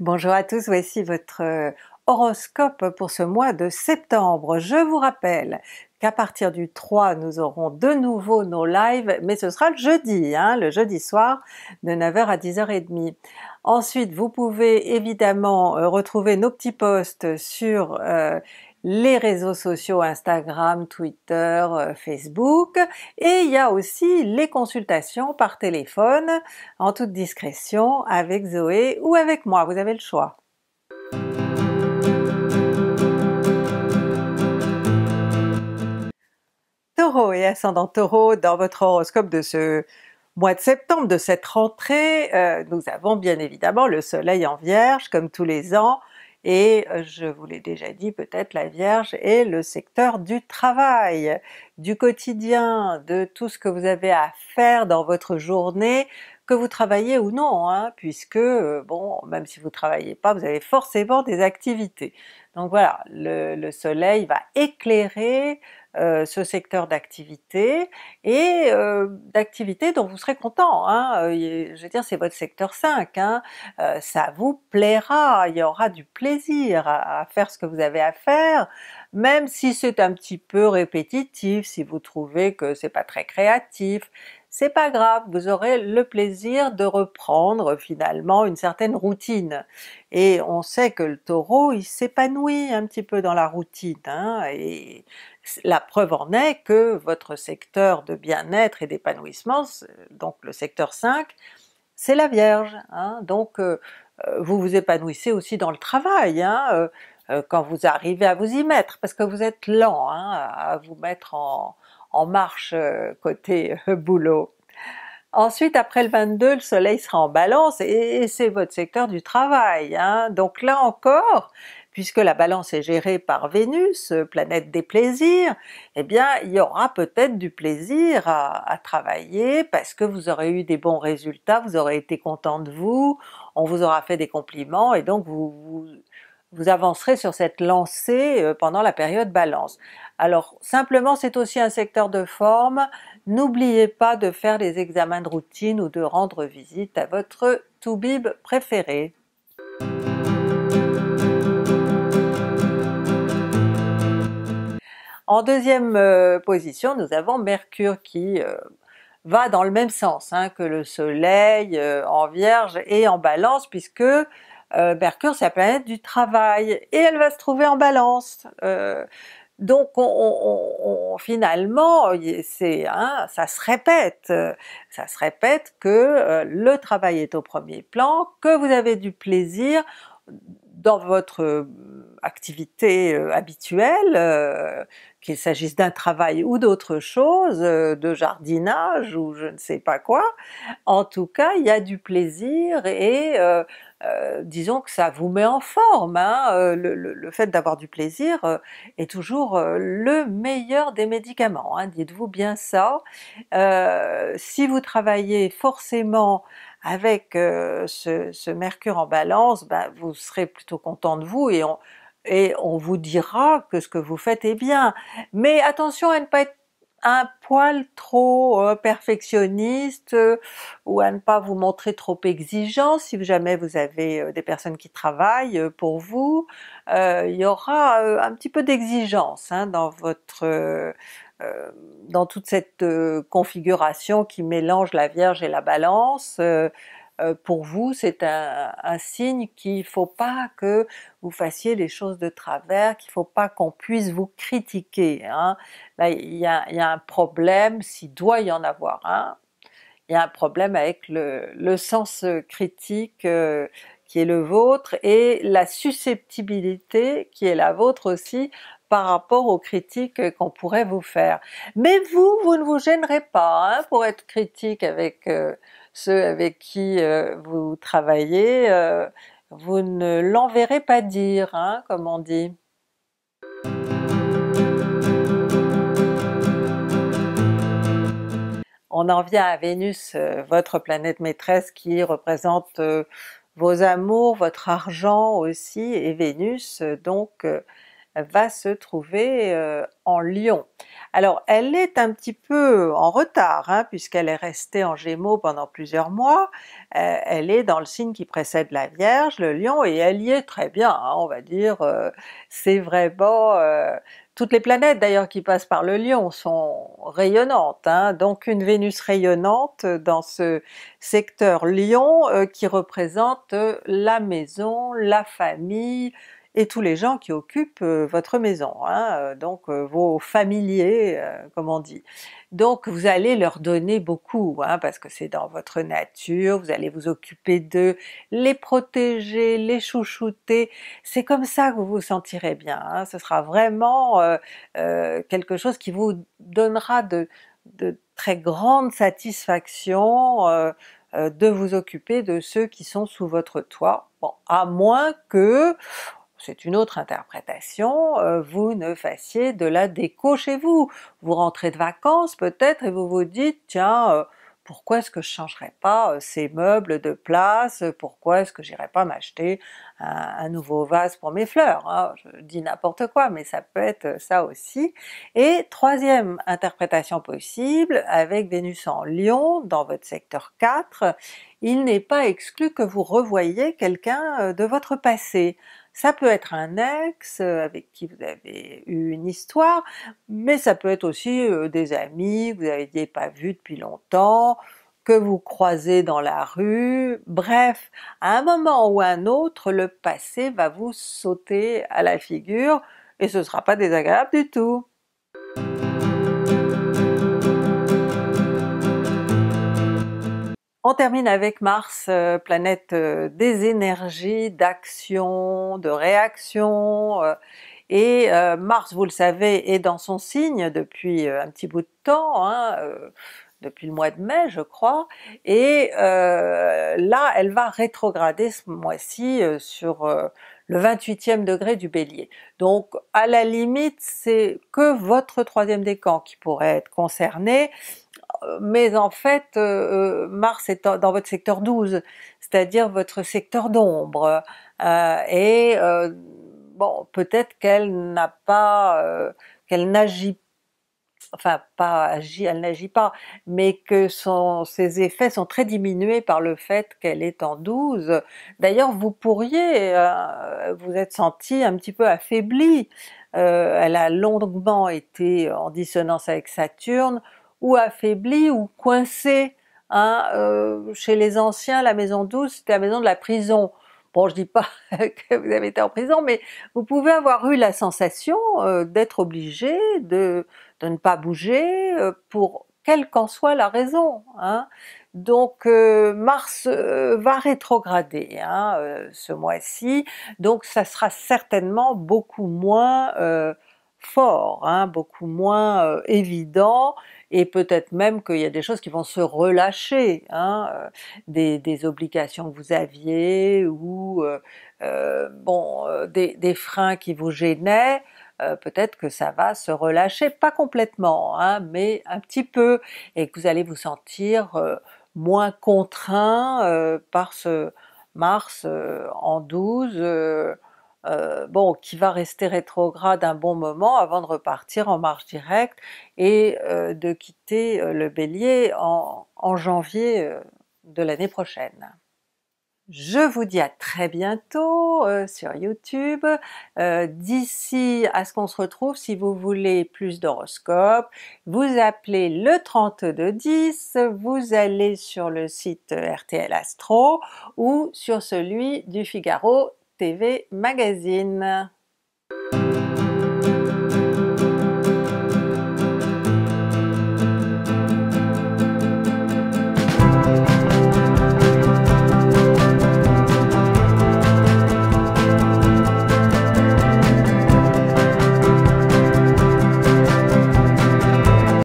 Bonjour à tous, voici votre euh, horoscope pour ce mois de septembre. Je vous rappelle qu'à partir du 3 nous aurons de nouveau nos lives, mais ce sera le jeudi, hein, le jeudi soir de 9h à 10h30. Ensuite vous pouvez évidemment euh, retrouver nos petits posts sur euh, les réseaux sociaux Instagram, Twitter, Facebook, et il y a aussi les consultations par téléphone en toute discrétion avec Zoé ou avec moi, vous avez le choix. Taureau et ascendant Taureau, dans votre horoscope de ce mois de septembre, de cette rentrée, euh, nous avons bien évidemment le soleil en Vierge comme tous les ans, et euh, je vous l'ai déjà dit peut-être la Vierge est le secteur du travail, du quotidien, de tout ce que vous avez à faire dans votre journée, que vous travaillez ou non, hein, puisque euh, bon, même si vous travaillez pas, vous avez forcément des activités. Donc voilà, le, le soleil va éclairer euh, ce secteur d'activité et euh, d'activité dont vous serez content. Hein. Euh, je veux dire, c'est votre secteur 5, hein. ça vous plaira, il y aura du plaisir à, faire ce que vous avez à faire, même si c'est un petit peu répétitif, si vous trouvez que c'est pas très créatif, c'est pas grave, vous aurez le plaisir de reprendre finalement une certaine routine. Et on sait que le Taureau, il s'épanouit un petit peu dans la routine, hein, et la preuve en est que votre secteur de bien-être et d'épanouissement, donc le secteur 5, c'est la Vierge, hein, donc euh, euh, vous vous épanouissez aussi dans le travail, hein, euh, quand vous arrivez à vous y mettre, parce que vous êtes lent à vous mettre en, en marche côté boulot. Ensuite après le 22, le soleil sera en balance et, c'est votre secteur du travail, donc là encore puisque la Balance est gérée par Vénus, planète des plaisirs, eh bien il y aura peut-être du plaisir à, travailler parce que vous aurez eu des bons résultats, vous aurez été content de vous, on vous aura fait des compliments et donc vous, vous, avancerez sur cette lancée euh, pendant la période Balance. Alors simplement c'est aussi un secteur de forme, n'oubliez pas de faire les examens de routine ou de rendre visite à votre toubib préféré. En deuxième euh, position, nous avons Mercure qui euh, va dans le même sens hein, que le Soleil en Vierge et en Balance, puisque Mercure c'est la planète du travail, et elle va se trouver en Balance. donc on, finalement, c'est hein, ça se répète, ça se répète que le travail est au premier plan, que vous avez du plaisir dans votre activité habituelle, qu'il s'agisse d'un travail ou d'autre chose, euh, de jardinage ou je ne sais pas quoi, en tout cas il y a du plaisir et euh, euh, disons que ça vous met en forme, hein. le, fait d'avoir du plaisir est toujours le meilleur des médicaments, hein. dites-vous bien ça. si vous travaillez forcément avec ce, mercure en balance, ben, vous serez plutôt content de vous et on, et on vous dira que ce que vous faites est bien. Mais attention à ne pas être un poil trop euh, perfectionniste euh, ou à ne pas vous montrer trop exigeant si jamais vous avez euh, des personnes qui travaillent pour vous. il y aura un petit peu d'exigence hein, dans votre dans toute cette configuration qui mélange la Vierge et la Balance. Euh, pour vous c'est un, signe qu'il faut pas que vous fassiez les choses de travers, qu'il faut pas qu'on puisse vous critiquer. Hein. Là il y, a, un problème, s'il doit y en avoir un, il y a un problème avec le, sens critique euh, qui est le vôtre et la susceptibilité qui est la vôtre aussi par rapport aux critiques qu'on pourrait vous faire. Mais vous, vous ne vous gênerez pas hein, pour être critique avec euh, ceux avec qui euh, vous travaillez, euh, vous ne l'enverrez pas dire, hein, comme on dit. On en vient à Vénus, votre planète maîtresse qui représente vos amours, votre argent aussi, et Vénus donc va se trouver euh, en Lion. Alors elle est un petit peu en retard hein, puisqu'elle est restée en Gémeaux pendant plusieurs mois, euh, elle est dans le signe qui précède la Vierge, le Lion, et elle y est très bien, hein, on va dire, euh, c'est vraiment... Euh, toutes les planètes d'ailleurs qui passent par le Lion sont rayonnantes, hein, donc une Vénus rayonnante dans ce secteur Lion qui représente la maison, la famille, et tous les gens qui occupent euh, votre maison, hein, euh, donc euh, vos familiers comme on dit. Donc vous allez leur donner beaucoup, hein, parce que c'est dans votre nature, vous allez vous occuper d'eux, les protéger, les chouchouter, c'est comme ça que vous vous sentirez bien, hein. ce sera vraiment quelque chose qui vous donnera de, très grande satisfaction de vous occuper de ceux qui sont sous votre toit, bon, à moins que c'est une autre interprétation, euh, vous ne fassiez de la déco chez vous. Vous rentrez de vacances peut-être et vous vous dites tiens euh, pourquoi est-ce que je changerais pas euh, ces meubles de place, pourquoi est-ce que j'irais pas m'acheter un, nouveau vase pour mes fleurs, hein? je dis n'importe quoi mais ça peut être ça aussi. Et troisième interprétation possible, avec Vénus en Lion dans votre secteur 4, il n'est pas exclu que vous revoyiez quelqu'un de votre passé. Ça peut être un ex euh, avec qui vous avez eu une histoire, mais ça peut être aussi euh, des amis que vous n'aviez pas vus depuis longtemps, que vous croisez dans la rue, bref, à un moment ou un autre, le passé va vous sauter à la figure, et ce sera pas désagréable du tout. On termine avec Mars, euh, planète euh, des énergies, d'action, de réaction, euh, et Mars, vous le savez, est dans son signe depuis un petit bout de temps, hein, depuis le mois de mai je crois, et là elle va rétrograder ce mois-ci sur le 28e degré du Bélier. Donc à la limite c'est que votre troisième décan qui pourrait être concerné, mais en fait euh, euh, Mars est dans votre secteur 12, c'est-à-dire votre secteur d'ombre, euh, et bon peut-être qu'elle n'a pas, qu'elle n'agit enfin pas agit, elle n'agit pas, mais que ses effets sont très diminués par le fait qu'elle est en 12. D'ailleurs vous pourriez vous être senti un petit peu affaibli, elle a longuement été en dissonance avec Saturne, ou affaibli ou coincé. Hein, euh, chez les anciens, la maison 12 c'était la maison de la prison. Bon je dis pas que vous avez été en prison, mais vous pouvez avoir eu la sensation euh, d'être obligé de, ne pas bouger euh, pour quelle qu'en soit la raison. Hein. Donc Mars va rétrograder hein, ce mois-ci, donc ça sera certainement beaucoup moins fort, beaucoup moins évident, et peut-être même qu'il y a des choses qui vont se relâcher, hein, euh, des, obligations que vous aviez ou euh, euh, bon des, freins qui vous gênaient, peut-être que ça va se relâcher, pas complètement, hein, mais un petit peu, et que vous allez vous sentir moins contraint par ce Mars en 12, euh, bon, qui va rester rétrograde un bon moment avant de repartir en marche directe et euh, de quitter euh, le Bélier en, janvier de l'année prochaine. Je vous dis à très bientôt sur YouTube. D'ici à ce qu'on se retrouve, si vous voulez plus d'horoscopes, vous appelez le 3210, vous allez sur le site RTL Astro ou sur celui du Figaro TV Magazine.